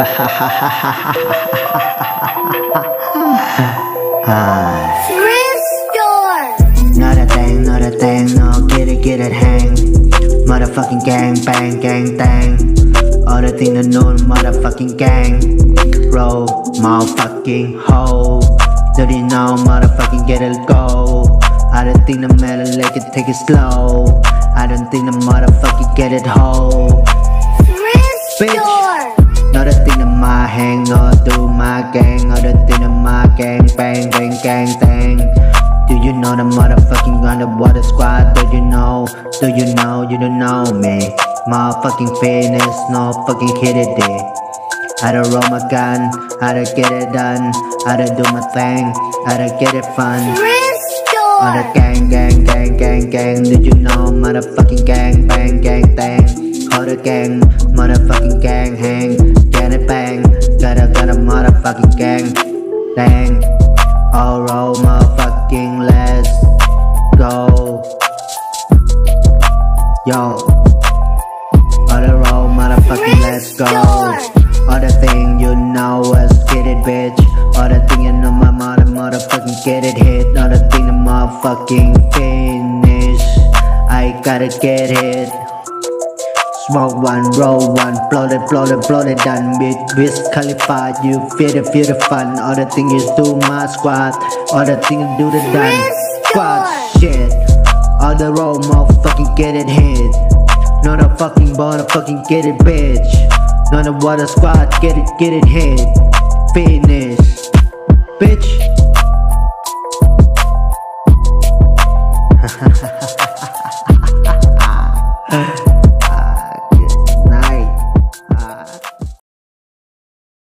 Thrift store. Not a thing, not a thing, no, get it, get it, hang. Motherfucking gang, bang, gang, bang. All the thing to know, motherfucking gang. Roll, motherfucking hoe. Dirty now, motherfucking get it, go. I don't think the matter, like it, take it slow. I don't think the motherfucking get it. Thrift Bitch. Store. Not a thing in my hang, no do my gang, the thing in my gang, bang, bang, gang, bang. Do you know the motherfucking underwater squad? Do you know? Do you know? You don't know me. Motherfucking fitness, no fucking hit it day. I don't roll my gun, I don't get it done, I don't do my thing, I don't get it fun. Thrift All the gang, gang, gang, gang, gang. Did you know? Motherfucking gang, bang, gang, bang. All the gang, motherfucking gang, hang, get it bang. Got a, got a motherfucking gang, bang. All roll, motherfucking, let's go. Yo. All the roll, motherfucking, let's go. All the thing you know is get it, bitch. All the thing you know, my mother, motherfucking get it hit. All the thing the motherfucking finish. I gotta get it. Smoke one, roll one, blow it, blow it, blow it done with Wiz Khalifa. You feel the, feel the fun. All the thing is do my squad. All the thing do the done. Squad shit. All the roll, motherfucking get it hit. Not a fucking ball, fucking get it, bitch. Not a water squad, get it, get it hit. Finish, bitch.